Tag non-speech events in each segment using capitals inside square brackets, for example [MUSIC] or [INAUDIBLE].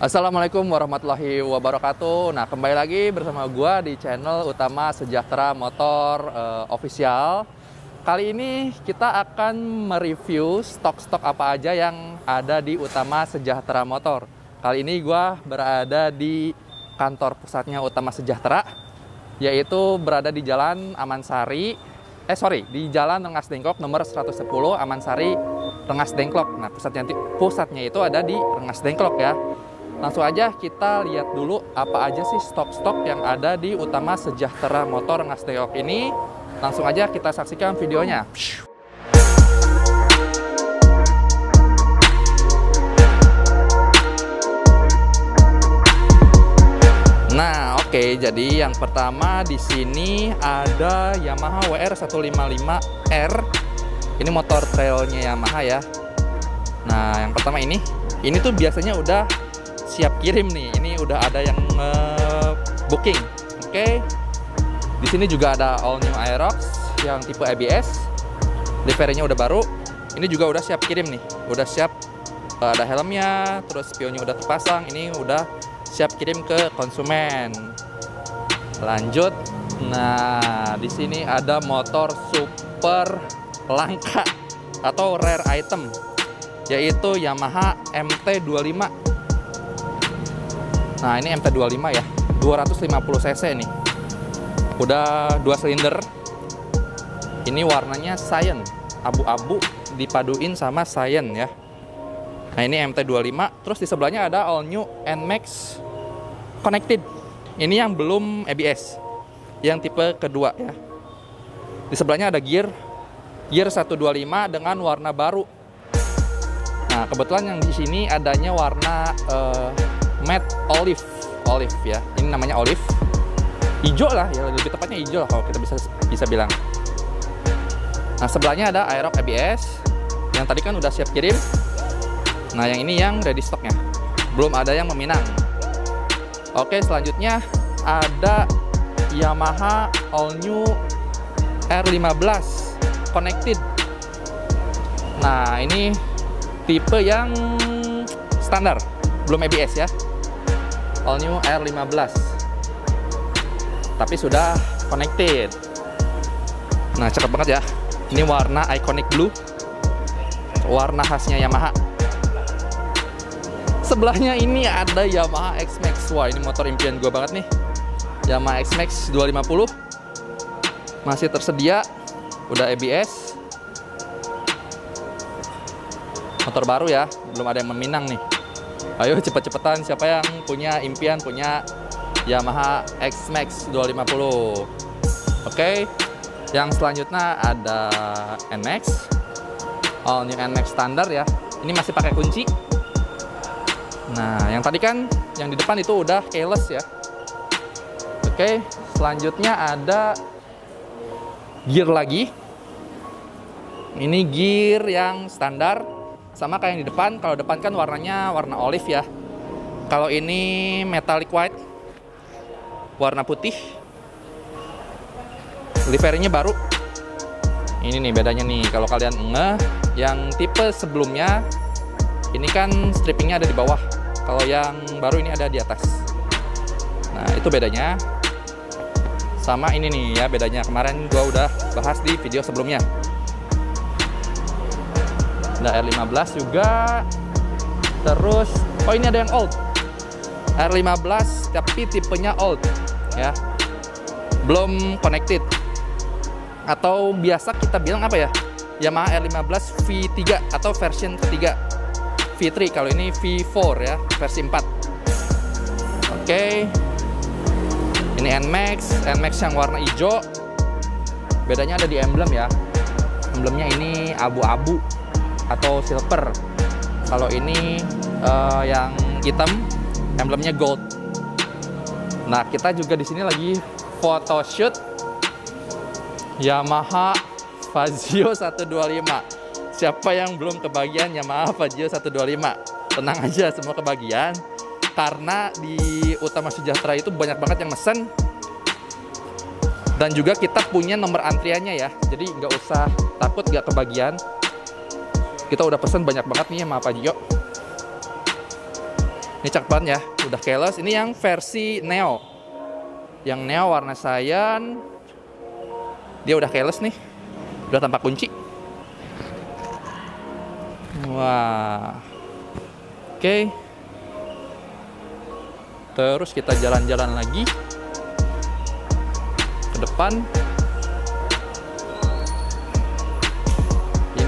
Assalamualaikum warahmatullahi wabarakatuh. Nah, kembali lagi bersama gua di channel utama Sejahtera Motor uh, Official. Kali ini kita akan mereview stok-stok apa aja yang ada di Utama Sejahtera Motor. Kali ini gua berada di kantor pusatnya Utama Sejahtera, yaitu berada di Jalan Amansari, eh sorry, di Jalan Rengas Dengklok nomor 110 Amansari Rengas Dengklok. Nah, pusatnya pusatnya itu ada di Rengas Dengklok ya. Langsung aja kita lihat dulu apa aja sih stok-stok yang ada di Utama Sejahtera Motor Ngasteok ini. Langsung aja kita saksikan videonya. Nah, oke. Jadi yang pertama di sini ada Yamaha WR155R. Ini motor trailnya Yamaha ya. Nah, yang pertama ini, ini tuh biasanya udah siap kirim nih. Ini udah ada yang uh, booking. Oke. Okay. Di sini juga ada all new Aerox yang tipe ABS. Liverynya udah baru. Ini juga udah siap kirim nih. Udah siap uh, ada helmnya, terus spionnya udah terpasang. Ini udah siap kirim ke konsumen. Lanjut. Nah, di sini ada motor super langka atau rare item yaitu Yamaha MT25 Nah ini MT25 ya. 250 cc nih. Udah dua silinder. Ini warnanya cyan. Abu-abu dipaduin sama cyan ya. Nah ini MT25 Terus di sebelahnya ada all new NMAX Connected. Ini yang belum ABS Yang tipe kedua ya. Di sebelahnya ada gear. Gear 125 dengan warna baru. Nah kebetulan yang di sini adanya warna uh, matte olive. Olive ya. Ini namanya olive. Hijau lah ya. Lebih tepatnya hijau kalau kita bisa bisa bilang. Nah sebelahnya ada Aerox ABS yang tadi kan udah siap kirim. Nah yang ini yang ready stocknya. Belum ada yang meminang. Oke selanjutnya ada Yamaha all new R15 connected. Nah ini tipe yang standar. Belum ABS ya all new R15 tapi sudah connected. Nah cakep banget ya. Ini warna iconic blue. Warna khasnya Yamaha. Sebelahnya ini ada Yamaha X-Max. Wah ini motor impian gue banget nih. Yamaha X-Max 250 masih tersedia. Udah ABS motor baru ya. Belum ada yang meminang nih Ayo cepet-cepetan siapa yang punya impian punya Yamaha X-Max 250. Oke. Okay. Yang selanjutnya ada NMAX. All new NMAX standar ya. Ini masih pakai kunci. Nah, yang tadi kan yang di depan itu udah keyless ya. Oke, okay. selanjutnya ada gear lagi. Ini gear yang standar sama kayak yang di depan kalau depan kan warnanya warna olive ya. Kalau ini metallic white warna putih. Liverynya baru. Ini nih bedanya nih kalau kalian nge yang tipe sebelumnya ini kan strippingnya ada di bawah. Kalau yang baru ini ada di atas. Nah itu bedanya. Sama ini nih ya bedanya. Kemarin gua udah bahas di video sebelumnya ada R15 juga. Terus oh ini ada yang old. R15 tapi tipenya old ya. Belum connected. Atau biasa kita bilang apa ya? Yamaha R15 V3 atau version ketiga V3 kalau ini V4 ya. Versi 4 oke. Okay. ini NMAX NMAX yang warna hijau. Bedanya ada di emblem ya. Emblemnya ini abu-abu atau silver. Kalau ini uh, yang hitam, emblemnya gold. Nah, kita juga di sini lagi photoshoot Yamaha Fazio [LAUGHS] 125. Siapa yang belum kebagian Yamaha Fazio 125? Tenang aja, semua kebagian. Karena di Utama Sejahtera itu banyak banget yang mesen. Dan juga kita punya nomor antriannya ya. Jadi nggak usah takut nggak kebagian kita udah pesen banyak banget nih sama Pak Jio Ini cakep banget ya, udah keyless. Ini yang versi Neo. Yang Neo warna cyan. Dia udah keyless nih. Udah tanpa kunci. Wah. Oke. Terus kita jalan-jalan lagi ke depan.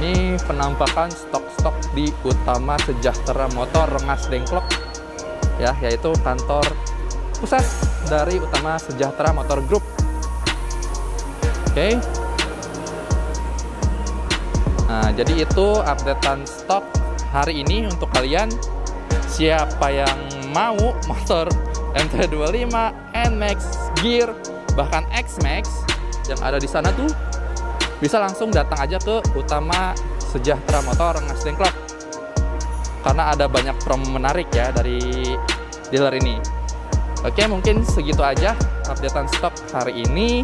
Ini penampakan stok-stok di Utama Sejahtera Motor Rengas Dengklok ya, yaitu kantor pusat dari Utama Sejahtera Motor Group. Oke. Nah, jadi itu updatean stok hari ini untuk kalian. Siapa yang mau motor MT25, NMAX, Gear, bahkan X-Max yang ada di sana tuh bisa langsung datang aja ke Utama Sejahtera Motor Rengas Dengklok. Karena ada banyak promo menarik ya dari dealer ini. Oke, mungkin segitu aja updatean stok hari ini.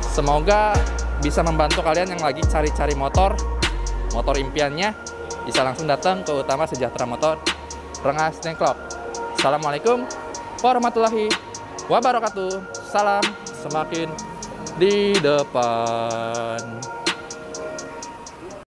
Semoga bisa membantu kalian yang lagi cari-cari motor, motor impiannya, bisa langsung datang ke Utama Sejahtera Motor Rengas Dengklok. Assalamualaikum warahmatullahi wabarakatuh. Salam semakin di depan.